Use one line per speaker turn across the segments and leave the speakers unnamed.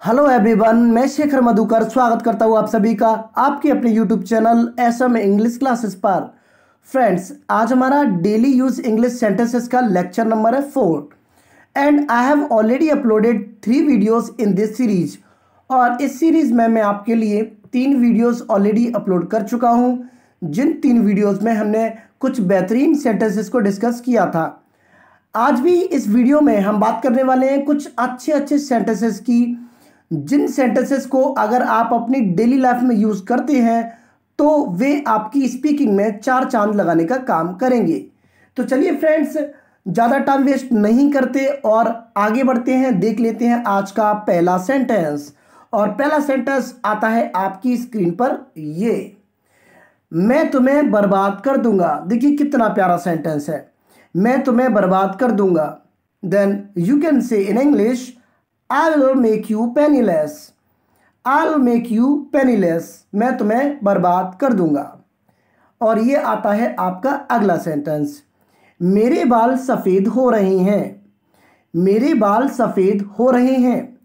Hello everyone मैं शेखर मधुकर स्वागत करता हूँ आप सभी का आपके अपने YouTube channel S M English classes पर। फ्रेंड्स आज हमारा डेली यूज़ इंग्लिश सेंटेंसेस का लेक्चर नंबर है four and I have already uploaded three videos in this series और इस सीरीज़ में मैं आपके लिए तीन वीडियोस ऑलरेडी अपलोड कर चुका हूँ। जिन तीन वीडियोस में हमने कुछ बेहतरीन सेंटेंसेस को डिस्कस किया था। आज भी इस वीडियो में हम बात करने वाले हैं कुछ अच्छे अच्छे सेंटेंसेस की। जिन सेंटेंसेस को अगर आप अपनी डेली लाइफ में यूज़ करते हैं तो वे आपकी स्पीकिंग में चार चाँद लगाने का काम करेंगे। तो चलिए फ्रेंड्स ज़्यादा टाइम वेस्ट नहीं करते और आगे बढ़ते हैं, देख लेते हैं आज का पहला सेंटेंस और पहला सेंटेंस आता है आपकी स्क्रीन पर, ये। मैं तुम्हें बर्बाद कर दूँगा। देखिए कितना प्यारा सेंटेंस है। मैं तुम्हें बर्बाद कर दूँगा। Then you can say in English I will make you penniless I will make you penniless मैं तुम्हें बर्बाद कर दूँगा। और ये आता है आपका अगला सेंटेंस मेरे बाल सफ़ेद हो रहे हैं। मेरे बाल सफ़ेद हो रहे हैं।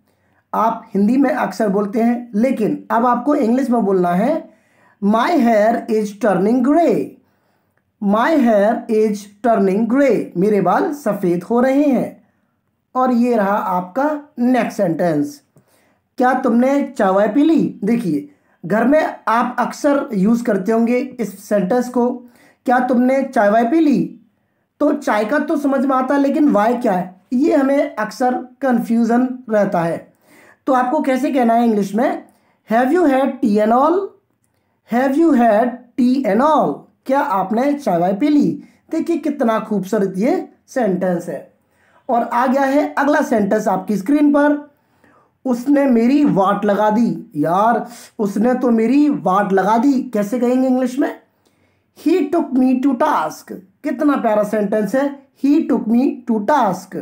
आप हिंदी में अक्सर बोलते हैं, लेकिन अब आपको इंग्लिश में बोलना है my hair is turning grey my hair is turning grey मेरे बाल सफ़ेद हो रहे हैं। और ये रहा आपका नेक्स्ट सेंटेंस क्या तुमने चाय पी ली? देखिए, घर में आप अक्सर यूज़ करते होंगे इस सेंटेंस को। क्या तुमने चाय वाय पी ली? तो चाय का तो समझ में आता है लेकिन वाय क्या है? ये हमें अक्सर कन्फ्यूज़न रहता है। तो आपको कैसे कहना है इंग्लिश में? Have you had tea and all have you had tea and all क्या आपने चाय वाय पी ली? देखिए कितना खूबसूरत ये सेंटेंस है। और आ गया है अगला सेंटेंस आपकी स्क्रीन पर। उसने मेरी वाट लगा दी। यार, उसने तो मेरी वाट लगा दी। कैसे कहेंगे इंग्लिश में? ही टुक मी टू टास्क कितना प्यारा सेंटेंस है। ही टुक मी टू टास्क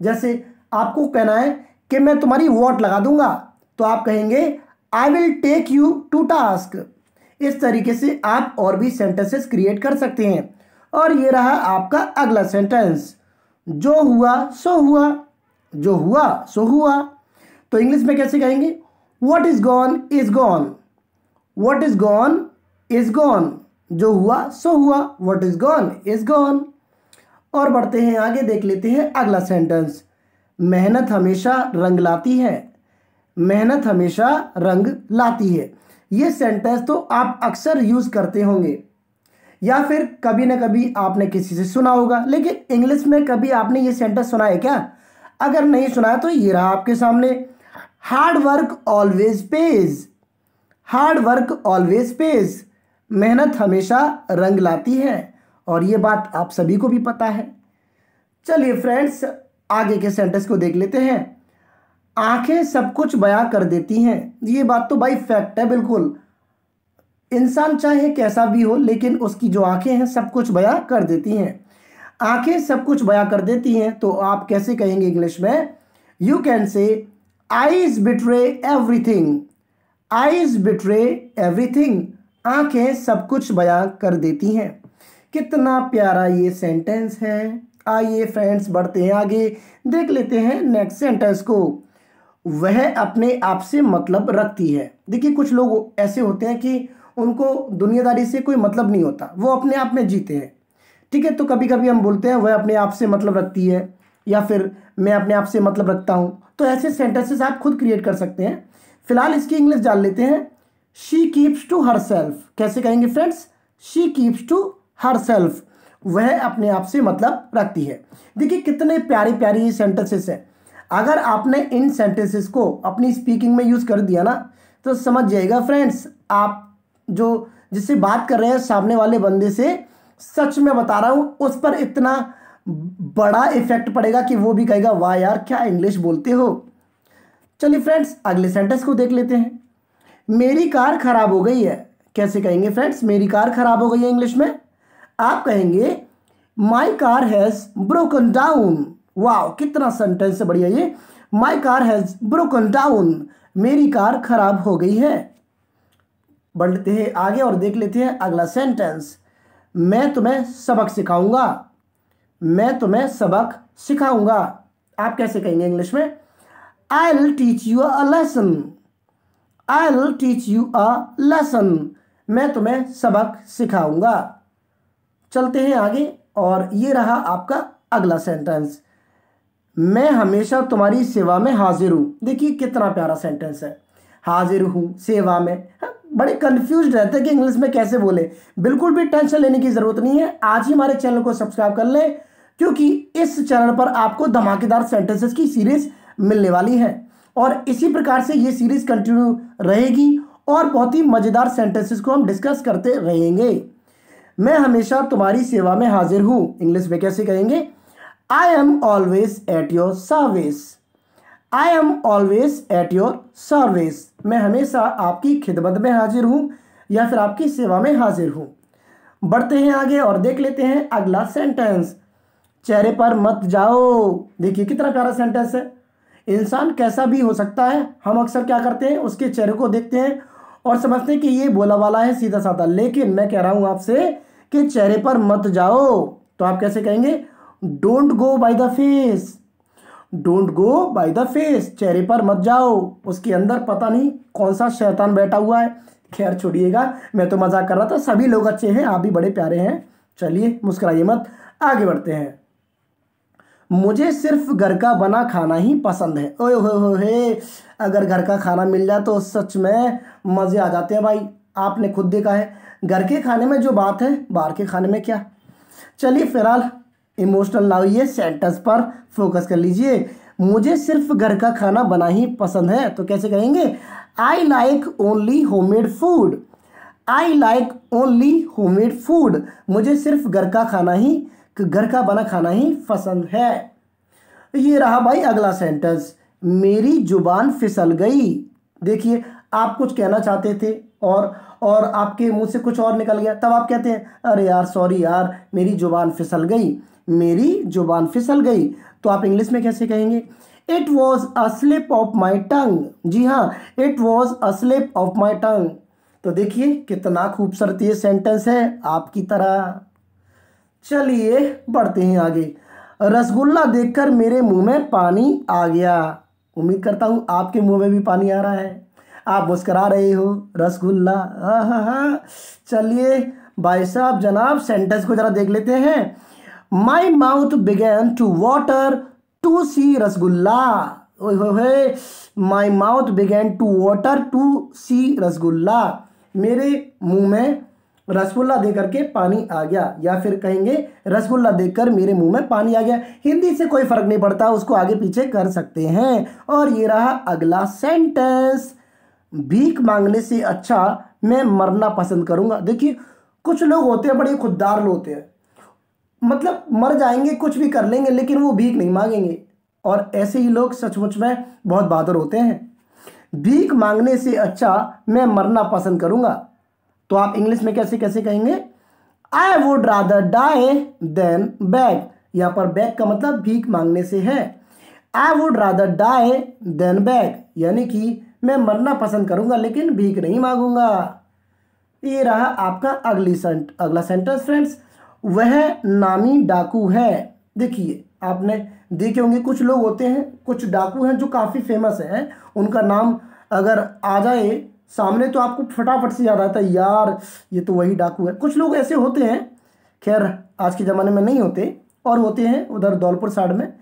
जैसे आपको कहना है कि मैं तुम्हारी वॉट लगा दूँगा तो आप कहेंगे I will take you to task इस तरीके से आप और भी सेंटेंसेस क्रिएट कर सकते हैं। और ये रहा आपका अगला सेंटेंस जो हुआ, सो हुआ, जो हुआ, सो हुआ। तो इंग्लिश में कैसे कहेंगे? What is gone is gone what is gone is gone जो हुआ, सो हुआ। What is gone is gone और बढ़ते हैं, आगे देख लेते हैं अगला सेंटेंस मेहनत हमेशा रंग लाती है। मेहनत हमेशा रंग लाती है। ये सेंटेंस तो आप अक्सर यूज़ करते होंगे। या फिर कभी ना कभी आपने किसी से सुना होगा। लेकिन इंग्लिश में कभी आपने ये सेंटेंस सुना है क्या? अगर नहीं सुना तो ये रहा आपके सामने। Hard work always pays hard work always pays मेहनत हमेशा रंग लाती है। और ये बात आप सभी को भी पता है। चलिए फ्रेंड्स आगे के सेंटेंस को देख लेते हैं। आँखें सब कुछ बयां कर देती हैं। ये बात तो भाई फैक्ट है बिल्कुल। इंसान चाहे कैसा भी हो, लेकिन उसकी जो आँखें हैं सब कुछ बयां कर देती हैं। आँखें सब कुछ बयां कर देती हैं तो आप कैसे कहेंगे इंग्लिश में? You can say eyes betray everything eyes betray everything आँखें सब कुछ बयां कर देती हैं। कितना प्यारा ये सेंटेंस है। आइए फ्रेंड्स बढ़ते हैं आगे। देख लेते हैं नेक्स्ट सेंटेंस को। वह अपने आप से मतलब रखती है। देखिए कुछ लोग ऐसे होते हैं कि उनको दुनियादारी से कोई मतलब नहीं होता। वो अपने आप में जीते हैं। ठीक है तो कभी कभी हम बोलते हैं, वह अपने आप से मतलब रखती है, या फिर मैं अपने आप से मतलब रखता हूँ। तो ऐसे सेंटेंसेस आप खुद क्रिएट कर सकते हैं। फ़िलहाल इसकी इंग्लिश डाल लेते हैं। She keeps to herself कैसे कहेंगे friends she keeps to herself वह अपने आप से मतलब रखती है। देखिए, कितने प्यारे, प्यारी ये सेंटेंसेस है। अगर आपने इन सेंटेंसेस को अपनी स्पीकिंग में यूज़ कर दिया ना तो समझ जाएगा फ्रेंड्स आप जो जिससे बात कर रहे हैं सामने वाले बंदे से, सच में बता रहा हूँ, उस पर इतना बड़ा इफ़ेक्ट पड़ेगा कि वो भी कहेगा, वाह यार, क्या इंग्लिश बोलते हो? चलिए फ्रेंड्स अगले सेंटेंस को देख लेते हैं। मेरी कार खराब हो गई है। कैसे कहेंगे फ्रेंड्स मेरी कार खराब हो गई है इंग्लिश में। आप कहेंगे my car has broken down वाह कितना सेंटेंस है, बढ़िया ये। My car has broken down मेरी कार खराब हो गई है। बढ़ते हैं आगे और देख लेते हैं अगला सेंटेंस मैं तुम्हें सबक सिखाऊँगा। मैं तुम्हें सबक सिखाऊँगा। आप कैसे कहेंगे इंग्लिश में? I will teach you a lesson I will teach you a lesson मैं तुम्हें सबक सिखाऊँगा। चलते हैं आगे और ये रहा आपका अगला सेंटेंस मैं हमेशा तुम्हारी सेवा में हाजिर हूँ। देखिए कितना प्यारा सेंटेंस है। हाजिर हूँ सेवा में। हाँ, बड़े कंफ्यूज रहते हैं कि इंग्लिश में कैसे बोले। बिल्कुल भी टेंशन लेने की ज़रूरत नहीं है। आज ही हमारे चैनल को सब्सक्राइब कर लें, क्योंकि इस चैनल पर आपको धमाकेदार सेंटेंसेस की सीरीज़ मिलने वाली है। और इसी प्रकार से ये सीरीज़ कंटिन्यू रहेगी और बहुत ही मज़ेदार सेंटेंसेस को हम डिस्कस करते रहेंगे। मैं हमेशा तुम्हारी सेवा में हाजिर हूँ। इंग्लिश में कैसे कहेंगे? I am always at your service I am always at your service मैं हमेशा आपकी खिदमत में हाजिर हूँ या फिर आपकी सेवा में हाजिर हूँ। बढ़ते हैं आगे और देख लेते हैं अगला सेंटेंस चेहरे पर मत जाओ। देखिए कितना प्यारा सेंटेंस है। इंसान कैसा भी हो सकता है, हम अक्सर क्या करते हैं, उसके चेहरे को देखते हैं और समझते हैं कि ये बोला वाला है सीधा साधा। लेकिन मैं कह रहा हूँ आपसे कि चेहरे पर मत जाओ। तो आप कैसे कहेंगे? Don't go by the face don't go by the face, चेहरे पर मत जाओ। उसके अंदर पता नहीं कौन सा शैतान बैठा हुआ है। खैर, छोड़िएगा, मैं तो मज़ाक कर रहा था, सभी लोग अच्छे हैं, आप भी बड़े प्यारे हैं। चलिए, मुस्कुराइए मत, आगे बढ़ते हैं। मुझे सिर्फ़ घर का बना खाना ही पसंद है। ओए हो हो, हे, अगर घर का खाना मिल जाए तो सच में मज़े आ जाते हैं भाई। आपने खुद देखा है, घर के खाने में जो बात है, बाहर के खाने में क्या? चलिए, फ़िलहाल इमोशनल ना हुई सेंटेंस पर फोकस कर लीजिए। मुझे सिर्फ़ घर का खाना बना ही पसंद है तो कैसे कहेंगे I like only homemade food I like only homemade food मुझे सिर्फ़ घर का खाना ही, घर का बना खाना ही पसंद है। ये रहा भाई अगला सेंटेंस मेरी ज़ुबान फिसल गई। देखिए, आप कुछ कहना चाहते थे और और आपके मुँह से कुछ और निकल गया, तब आप कहते हैं, अरे यार सॉरी यार, मेरी ज़ुबान फिसल गई। मेरी ज़ुबान फिसल गई। तो आप इंग्लिश में कैसे कहेंगे? It was a slip of my tongue जी हाँ it was a slip of my tongue तो देखिए, कितना खूबसूरत ये सेंटेंस है आपकी तरह। चलिए, बढ़ते हैं आगे। रसगुल्ला देखकर मेरे मुँह में पानी आ गया। उम्मीद करता हूँ आपके मुँह में भी पानी आ रहा है। आप मुस्करा रहे हो, रसगुल्ला। हाँ हाँ हाँ चलिए, भाई साहब, जनाब सेंटेंस को ज़रा देख लेते हैं। My mouth began to water to see rasgulla my mouth began to water to see rasgulla मेरे मुँह में रसगुल्ला देकर के पानी आ गया। या फिर कहेंगे, रसगुल्ला देखकर मेरे मुँह में पानी आ गया। हिंदी से कोई फ़र्क नहीं पड़ता, उसको आगे पीछे कर सकते हैं। और ये रहा अगला सेंटेंस भीख मांगने से अच्छा मैं मरना पसंद करूँगा। देखिए, कुछ लोग होते हैं, बड़े खुददार होते हैं। मतलब मर जाएँगे, कुछ भी कर लेंगे, लेकिन वो भीख नहीं मांगेंगे। और ऐसे ही लोग सचमुच में बहुत बहादुर होते हैं। भीख मांगने से अच्छा मैं मरना पसंद करूँगा। तो आप इंग्लिश में कैसे कैसे कहेंगे? I would rather die than beg यहाँ पर बैग का मतलब भीख मांगने से है। I would rather die than beg यानी कि मैं मरना पसंद करूँगा, लेकिन भीख नहीं मांगूँगा। ये रहा आपका अगली सेंट अगला सेंटेंस फ्रेंड्स वह नामी डाकू है। देखिए, आपने देखे होंगे, कुछ लोग होते हैं, कुछ डाकू हैं जो काफ़ी फ़ेमस हैं। उनका नाम अगर आ जाए सामने तो आपको फटाफट से याद आता है, यार, ये तो वही डाकू है। कुछ लोग ऐसे होते हैं। खैर, आज के ज़माने में नहीं होते, और होते हैं उधर धौलपुर साइड में।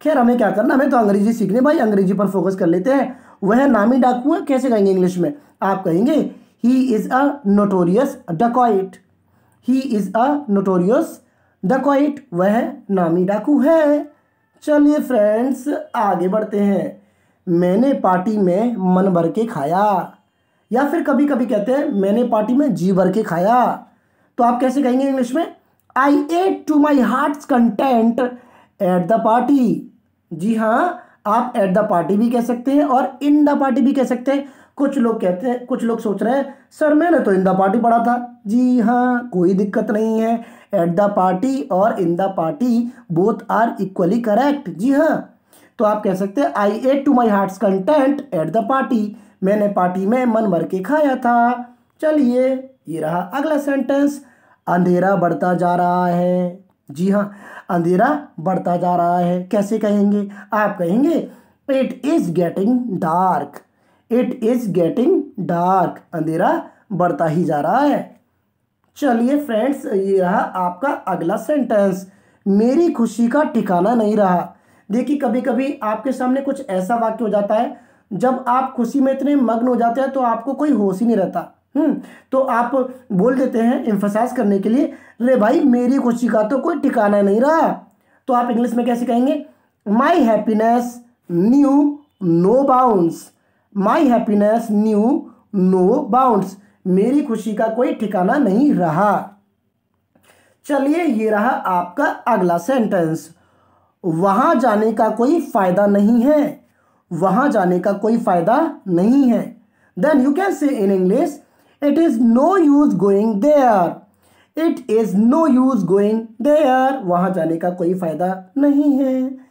खैर, हमें क्या करना हमें तो अंग्रेज़ी सीखने भाई, अंग्रेज़ी पर फोकस कर लेते हैं। वह नामी डाकू है, कैसे कहेंगे इंग्लिश में? आप कहेंगे he is a notorious dacoit he is a notorious dacoit वह नामी डाकू है। चलिए फ्रेंड्स आगे बढ़ते हैं। मैंने पार्टी में मन भर के खाया। या फिर कभी कभी कहते हैं, मैंने पार्टी में जी भर के खाया। तो आप कैसे कहेंगे इंग्लिश में? I ate to my heart content at the party जी हाँ आप एट द पार्टी भी कह सकते हैं और इन द पार्टी भी कह सकते हैं। कुछ लोग कहते हैं, कुछ लोग सोच रहे हैं, सर, मैंने तो इन द पार्टी पढ़ा था। जी हाँ कोई दिक्कत नहीं है। एट द पार्टी और in the party both are equally correct जी हाँ तो आप कह सकते हैं I ate to my heart content at the party मैंने पार्टी में मन भर के खाया था। चलिए, ये रहा अगला सेंटेंस अंधेरा बढ़ता जा रहा है। जी हाँ अंधेरा बढ़ता जा रहा है। कैसे कहेंगे? आप कहेंगे it is getting dark it is getting dark अंधेरा बढ़ता ही जा रहा है। चलिए फ्रेंड्स ये रहा आपका अगला सेंटेंस मेरी खुशी का ठिकाना नहीं रहा। देखिए कभी कभी आपके सामने कुछ ऐसा वाक्य हो जाता है, जब आप खुशी में इतने मग्न हो जाते हैं तो आपको कोई होश ही नहीं रहता। हम्म तो आप बोल देते हैं इम्फोसाइज करने के लिए रे भाई, मेरी खुशी का तो कोई ठिकाना नहीं रहा। तो आप इंग्लिश में कैसे कहेंगे? My happiness knew no bounds my happiness knew no bounds मेरी खुशी का कोई ठिकाना नहीं रहा। चलिए, ये रहा आपका अगला सेंटेंस वहाँ जाने का कोई फ़ायदा नहीं है। वहाँ जाने का कोई फ़ायदा नहीं है। Then you can say in English it is no use going there it is no use going there वहाँ जाने का कोई फ़ायदा नहीं है।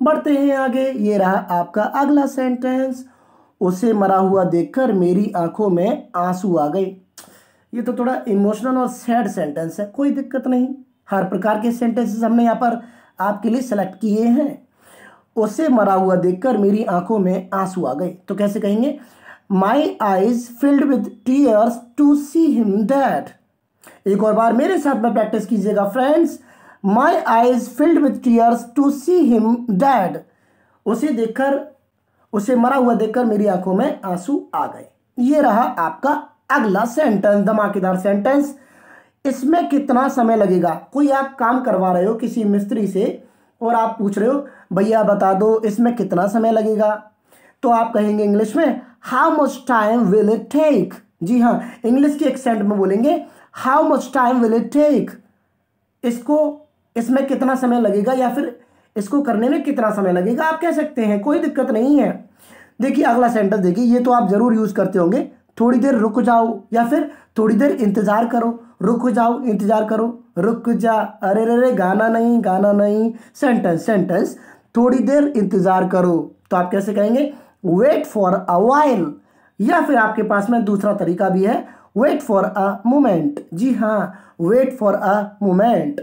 बढ़ते हैं आगे। ये रहा आपका अगला सेंटेंस उसे मरा हुआ देखकर मेरी आँखों में आँसू आ गए। ये तो थोड़ा इमोशनल और सैड सेंटेंस है, कोई दिक्कत नहीं। हर प्रकार के सेंटेंसेस हमने यहाँ पर आपके लिए सेलेक्ट किए हैं। उसे मरा हुआ देखकर मेरी आँखों में आँसू आ गए। तो कैसे कहेंगे? My eyes filled with tears to see him that एक और बार मेरे साथ में प्रैक्टिस कीजिएगा friends my eyes filled with tears to see him that उसे देखकर, उसे मरा हुआ देखकर मेरी आँखों में आँसू आ गए। ये रहा आपका अगला सेंटेंस धमाकेदार सेंटेंस इसमें कितना समय लगेगा? कोई आप काम करवा रहे हो किसी मिस्त्री से और आप पूछ रहे हो, भैया बता दो, इसमें कितना समय लगेगा? तो आप कहेंगे इंग्लिश में how much time will it take जी हाँ इंग्लिश के एक्सेंट में बोलेंगे how much time will it take इसको इसमें कितना समय लगेगा या फिर इसको करने में कितना समय लगेगा? आप कह सकते हैं, कोई दिक्कत नहीं है। देखिए, अगला सेंटेंस देखिए, ये तो आप ज़रूर यूज़ करते होंगे। थोड़ी देर रुक जाओ या फिर थोड़ी देर इंतज़ार करो। रुक जाओ, इंतज़ार करो। रुक जा। अरे रे रे गाना नहीं गाना नहीं। सेंटेंस सेंटेंस थोड़ी देर इंतज़ार करो। तो आप कैसे कहेंगे? वेट फॉर अ वाइल या फिर आपके पास में दूसरा तरीका भी है। वेट फॉर अ मोमेंट जी हाँ वेट फॉर अ मोमेंट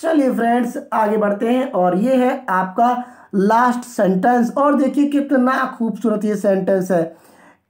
चलिए फ्रेंड्स आगे बढ़ते हैं और ये है आपका लास्ट सेंटेंस और देखिए कितना खूबसूरत ये सेंटेंस है।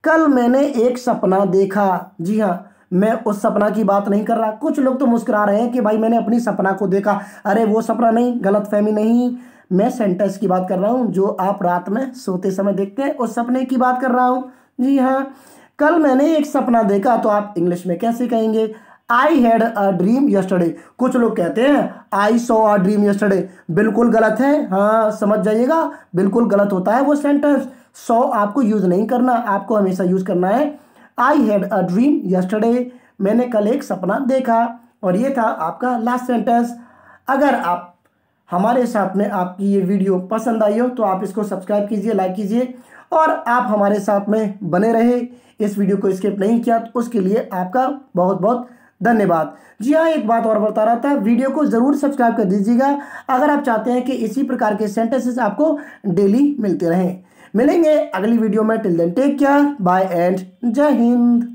कल मैंने एक सपना देखा। जी हाँ मैं उस सपना की बात नहीं कर रहा। कुछ लोग तो मुस्कुरा रहे हैं कि भाई मैंने अपनी सपना को देखा। अरे वो सपना नहीं गलत फहमी नहीं। मैं सेंटेंस की बात कर रहा हूँ, जो आप रात में सोते समय देखते हैं, उस सपने की बात कर रहा हूँ। जी हाँ कल मैंने एक सपना देखा तो आप इंग्लिश में कैसे कहेंगे? I had a dream yesterday कुछ लोग कहते हैं आई सो अ ड्रीम यस्टरडे बिल्कुल गलत है। हाँ समझ जाइएगा। बिल्कुल गलत होता है वो सेंटेंस सो आपको यूज़ नहीं करना, आपको हमेशा यूज़ करना है। I had a dream yesterday मैंने कल एक सपना देखा और ये था आपका लास्ट सेंटेंस अगर आप, हमारे साथ में आपकी ये वीडियो पसंद आई हो तो आप इसको सब्सक्राइब कीजिए लाइक कीजिए और आप हमारे साथ में बने रहे। इस वीडियो को स्किप नहीं किया तो उसके लिए आपका बहुत बहुत धन्यवाद। जी हाँ एक बात और बता रहा था वीडियो को ज़रूर सब्सक्राइब कर दीजिएगा, अगर आप चाहते हैं कि इसी प्रकार के सेंटेंसेस आपको डेली मिलते रहें। मिलेंगे अगली वीडियो में till then take care bye and जय हिंद।